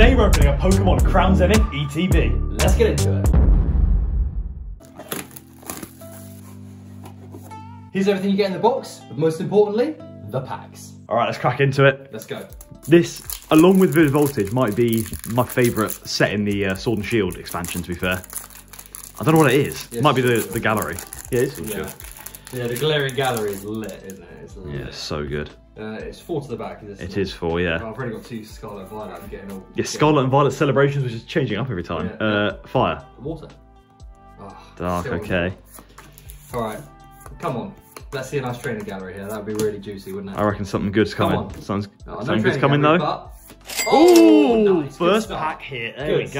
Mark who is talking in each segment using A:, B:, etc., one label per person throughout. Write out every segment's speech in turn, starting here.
A: Today we're opening a Pokemon Crown Zenith ETB.
B: Let's get into it. Here's everything you get in the box, but most importantly, the packs.
A: All right, let's crack into it.
B: Let's go.
A: This, along with Vivid Voltage, might be my favourite set in the uh, Sword and Shield expansion, to be fair. I don't know what it is.
B: Yeah,
A: it might be the, the gallery. Yeah, it's Sword
B: Yeah.
A: Shield.
B: Yeah, the Galarian Gallery is lit, isn't it? It's lit.
A: Yeah, it's so good.
B: Uh, it's four to the back. Is
A: It is four, yeah.
B: I've already got two Scarlet and Violet. I'm getting all.
A: Yeah, Scarlet and Violet celebrations, which is changing up every time.
B: Yeah.
A: Uh, fire.
B: Water. Oh,
A: Dark, okay.
B: All right, come on. Let's see a nice training gallery here. That would be really juicy, wouldn't it?
A: I reckon something good's
B: Come
A: coming.
B: on.
A: Something's,
B: Oh, no
A: something good's coming
B: gallery,
A: though.
B: but-
A: Oh,
B: nice.
A: First pack hit. There
B: Good
A: we go.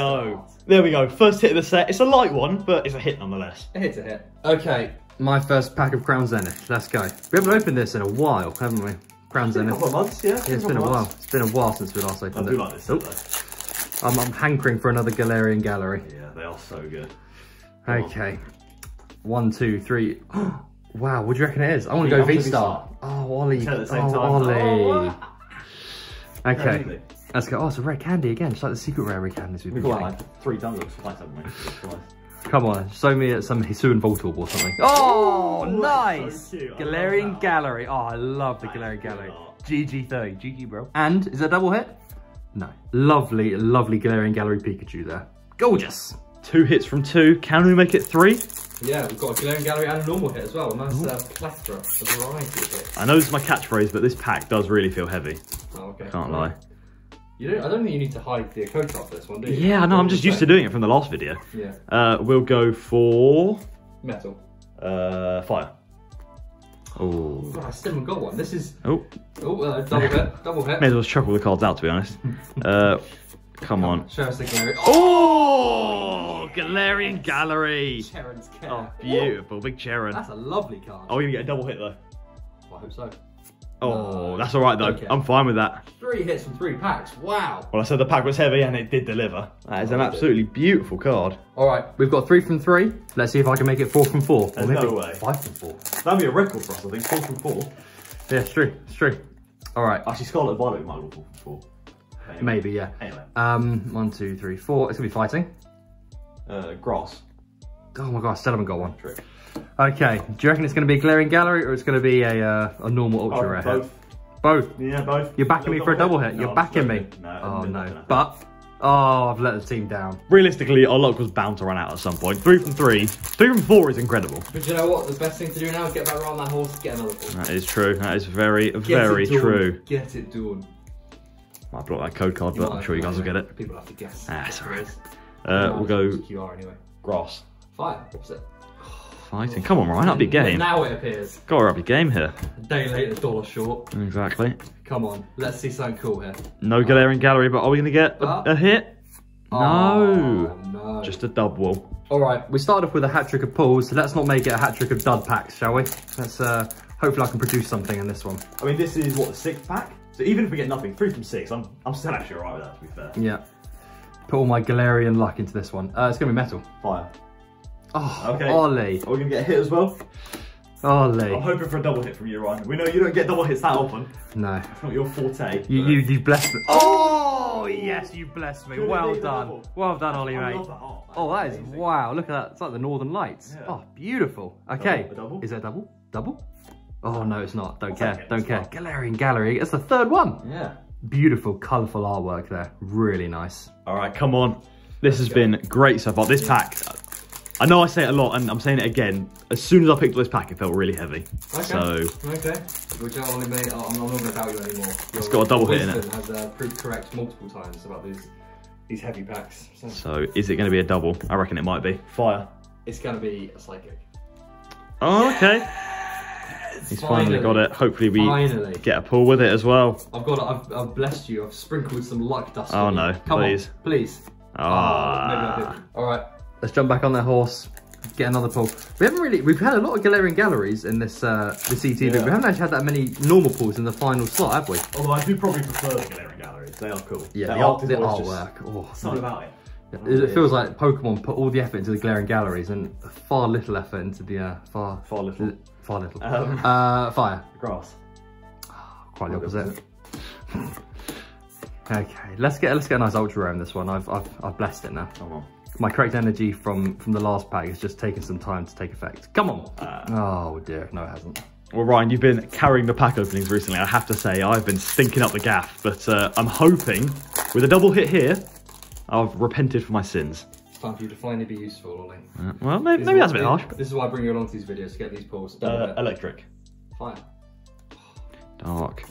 B: start.
A: There we go. First hit of the set. It's a light one, but it's a hit nonetheless.
B: A hit's a hit. Okay, my first pack of Crown Zenith. Let's go. We haven't opened this in a while, haven't we? Crown Zenith.
A: A couple of months, yeah.
B: Yeah, it's been a while. It's been a while since we last opened
A: I
B: opened
A: do
B: it.
A: like this though.
B: I'm, I'm hankering for another Galarian Gallery.
A: Yeah, they are so good. Go on.
B: Okay. One, two, three. wow, what do you reckon it is? I want to
A: Yeah,
B: go V-Star. Oh, Ollie.
A: Ten at the same
B: oh,
A: time.
B: Ollie.
A: Oh,
B: Okay. Let's go. Oh, it's a red candy again, just like the secret rare red candies we've
A: We've
B: been
A: got like three tons of twice, haven't we? Twice.
B: Come on, show me some Hisuian Voltorb or something. Oh,
A: that's
B: nice!
A: so
B: Galarian. Gallery. Oh, I love the
A: That
B: Galarian Gallery. GG30. GG, bro. And, is that a double hit? No. Lovely, lovely Galarian Gallery Pikachu there. Gorgeous.
A: Two hits from two. Can we make it three?
B: Yeah, we've got a Galarian Gallery and a normal hit as well. A nice uh, plethora, a variety of hits.
A: I know this is my catchphrase, but this pack does really feel heavy.
B: Oh, okay.
A: Can't lie.
B: You don't, I don't think you need to hide the card for this one, do you?
A: Yeah, I know. I'm just used to doing it from the last video.
B: Yeah.
A: Uh, we'll go for
B: Metal.
A: uh, fire. Oh,
B: Oh, I still haven't got one. This is...
A: oh.
B: Oh, uh, double hit. Double hit.
A: May as well chuck all the cards out, to be honest. Uh, come on.
B: Show us the Galarian.
A: Oh, Galarian Gallery.
B: Cheren's Care.
A: Oh, beautiful, big Cheren.
B: That's a lovely card.
A: Oh, we're gonna get a double hit though.
B: I hope so.
A: Oh, that's all right though.
B: Okay.
A: I'm fine with that.
B: Three hits from three packs. Wow.
A: Well, I said the pack was heavy and it did deliver. That is an
B: Oh, did.
A: absolutely beautiful card.
B: All right, we've got three from three. Let's see if I can make it four from four.
A: There's no way.
B: Five from four.
A: That'd be a record for us, I think. Four from four.
B: Yeah, it's true. It's true. All right,
A: Actually, Scarlet Violet might have four from four. Anyway.
B: maybe yeah.
A: Anyway,
B: Um, one, two, three, four. It's gonna be fighting.
A: uh, grass.
B: Oh my god, I still haven't got one.
A: Trick.
B: Okay, do you reckon it's gonna be a Galarian Gallery or it's gonna be a uh, a normal ultra rare? hit?
A: both.
B: Both.
A: Yeah, both.
B: You're backing me for a double hit.
A: No,
B: You're backing me.
A: No,
B: oh no. But oh, I've let the team down.
A: Realistically, our luck was bound to run out at some point. Three from three. Three from four is incredible.
B: But you know what? The best thing to do now is get back around that horse, get another ball.
A: That is true. That is very,
B: Get
A: very true.
B: Get it done.
A: Might block that code card, but I'm sure you guys will get it.
B: People have to guess.
A: Ah, it's
B: what
A: alright. Uh, we'll go
B: QR anyway.
A: grass.
B: Fire. What's it?
A: Fighting. Come on, Ryan, up your game.
B: Now it appears.
A: Got to up your game here.
B: A day later, the dollar short.
A: Exactly.
B: Come on, let's see something cool here.
A: No Galarian Gallery, but are we going to get
B: Uh,
A: a, a hit? No.
B: Oh, no.
A: Just a double.
B: All right, we started off with a hat trick of pulls, so let's not make it a hat trick of dud packs, shall we? Let's uh, hopefully I can produce something in this one.
A: I mean, this is what the sixth pack. So even if we get nothing, three from six, I'm I'm still actually alright with that. To be fair.
B: Yeah. Put all my Galarian luck into this one. Uh, it's gonna be metal.
A: Fire.
B: Oh,
A: Okay.
B: Ollie,
A: Are we going to get hit as well?
B: Ollie.
A: I'm hoping for a double hit from you, Ryan. We know you don't get double hits that often.
B: No,
A: It's not your forte.
B: you you you blessed me. Oh! oh yes, you blessed me.
A: It
B: Well done,
A: double?
B: well done, Ollie,
A: I
B: mate.
A: that. Oh,
B: oh, that is
A: Amazing.
B: wow! Look at that. It's like the Northern Lights.
A: Yeah.
B: Oh, beautiful. Okay,
A: a double?
B: is a double? Double? Oh no, it's not. Don't
A: I'll
B: care. Don't care.
A: fine.
B: Galarian Gallery. It's the third one.
A: Yeah.
B: Beautiful, colourful artwork there. Really nice.
A: All right, come on. This has been great so far. This pack, I know I say it a lot, and I'm saying it again. As soon as I picked up this pack, it felt really heavy. So
B: Okay. Which I only made. I'm not going to doubt you anymore. It's
A: got a double hit in it.
B: Has uh, proved correct multiple times about these these heavy packs. So
A: So is it going to be a double? I reckon it might be. Fire.
B: it's going to be a psychic.
A: Oh, okay. He's finally, got it. Hopefully we
B: Finally.
A: get a pull with it as well.
B: I've got. I've, I've blessed you. I've sprinkled some luck dust.
A: Oh, no,
B: Come
A: please.
B: on, please.
A: Ah.
B: Oh. All right. Let's jump back on that horse. Get another pull. We haven't really. We've had a lot of Galarian galleries in this uh, this ETB.
A: Yeah.
B: We haven't actually had that many normal pulls in the final slot, have we?
A: Although I do probably prefer the Galarian Galleries. They are cool.
B: Yeah,
A: the,
B: the,
A: art
B: art, the
A: always just
B: artwork. Oh,
A: something about it.
B: It, it feels like Pokemon put all the effort into the Galarian galleries and far little effort into the uh, far
A: Far little.
B: li- far little.
A: Um,
B: uh, fire.
A: Grass.
B: Quite the opposite. Okay, let's get let's get a nice ultra rare in this one. I've I've, I've blessed it now.
A: Come on.
B: My correct energy from from the last pack has just taken some time to take effect. Come on. oh dear, no it hasn't.
A: Well, Ryan, you've been carrying the pack openings recently. I have to say, I've been stinking up the gaff, but uh, I'm hoping with a double hit here, I've repented for my sins.
B: It's time for you to finally be useful, Ollie.
A: Uh, well, maybe, maybe that's a bit harsh.
B: This is why I bring you along to these videos to get these pulls.
A: Uh, electric.
B: Fire.
A: Dark.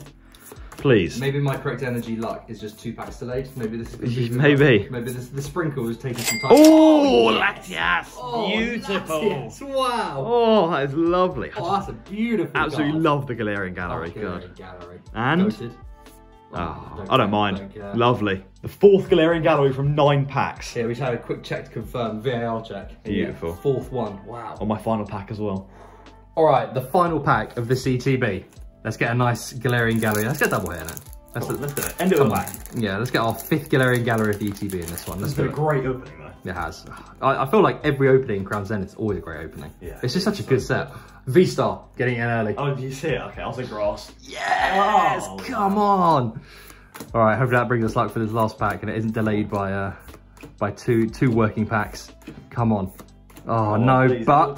A: Please.
B: Maybe my correct energy luck is just two packs delayed. Maybe this is
A: Maybe.
B: Maybe this the sprinkle is taking some time.
A: Oh, oh, Latias!
B: Oh,
A: Beautiful.
B: Latias, Wow.
A: Oh, that is lovely.
B: Oh, that's a beautiful.
A: Absolutely
B: card.
A: love the Galarian Gallery.
B: Oh,
A: God.
B: Gallery.
A: And?
B: Goated.
A: Oh, ah,
B: don't
A: I don't
B: care,
A: mind.
B: don't.
A: Lovely. The fourth Galarian Gallery from nine packs.
B: Yeah, we just had a quick check to confirm VAR check.
A: Beautiful.
B: fourth one. Wow.
A: On my final pack as well.
B: All right, the final pack of the ETB. Let's get a nice Galarian Gallery. Let's get double here now. Let's, let's do it.
A: End it with.
B: Yeah, let's get our fifth Galarian Gallery of the ETB in this one. Let's
A: It's
B: do
A: been a great opening though.
B: It has. I, I feel like every opening in Crown Zen is always a great opening.
A: Yeah,
B: It's just such a good set. V-Star, getting in early.
A: Oh, do you see it? Okay, I'll say grass.
B: Yes!
A: Oh,
B: come on! All right, hopefully that brings us luck for this last pack and it isn't delayed by uh by two two working packs. Come on. Oh, no,
A: please,
B: but...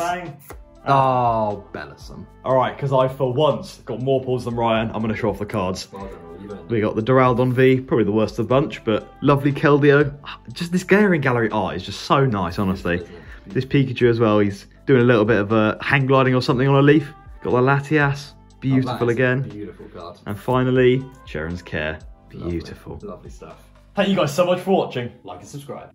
A: Bang.
B: Oh, Bellison.
A: All right, because I for once got more pulls than Ryan. I'm going to show off the cards.
B: Well done, Will, you've earned it.
A: We got the Duraludon V, probably the worst of the bunch, but lovely Keldeo. Just this Galarian Gallery art is just so nice, honestly. This Pikachu as well, he's doing a little bit of a hang gliding or something on a leaf. Got the Latias,
B: Oh,
A: beautiful
B: that is a
A: again.
B: Beautiful card.
A: And finally, Cheren's Care,
B: Lovely.
A: beautiful.
B: Lovely stuff.
A: Thank you guys so much for watching.
B: Like and subscribe.